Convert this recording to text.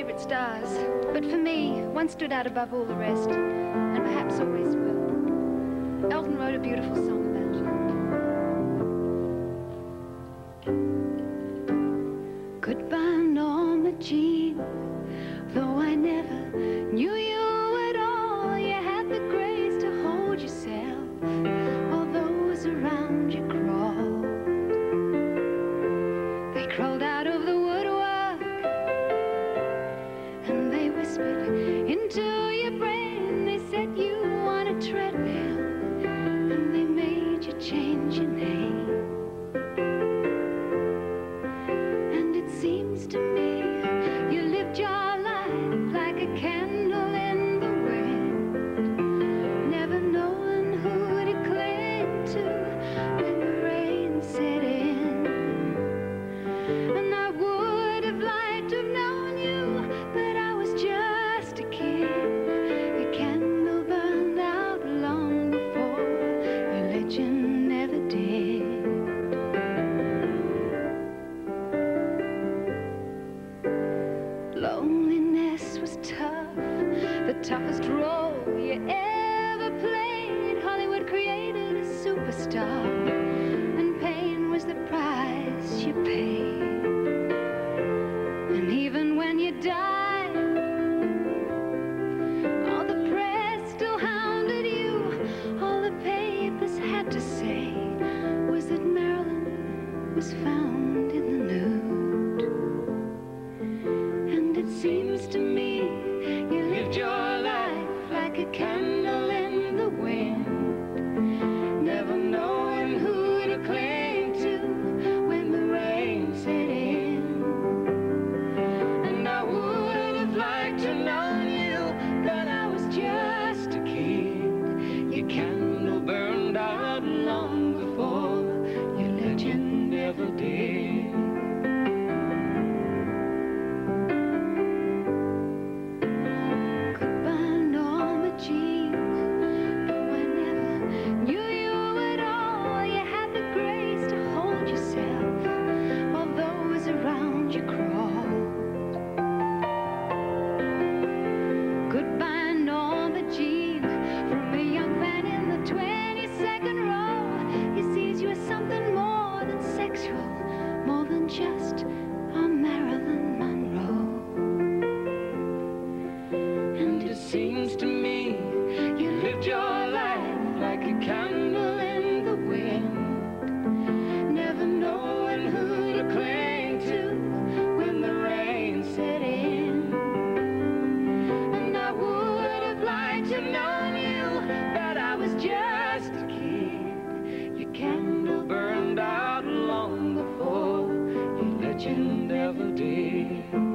favourite stars, but for me, one stood out above all the rest, and perhaps always will. Elton wrote a beautiful song star, and pain was the price you paid. And even when you died, all the press still hounded you. All the papers had to say was that Marilyn was found. before. You let you never You and every day.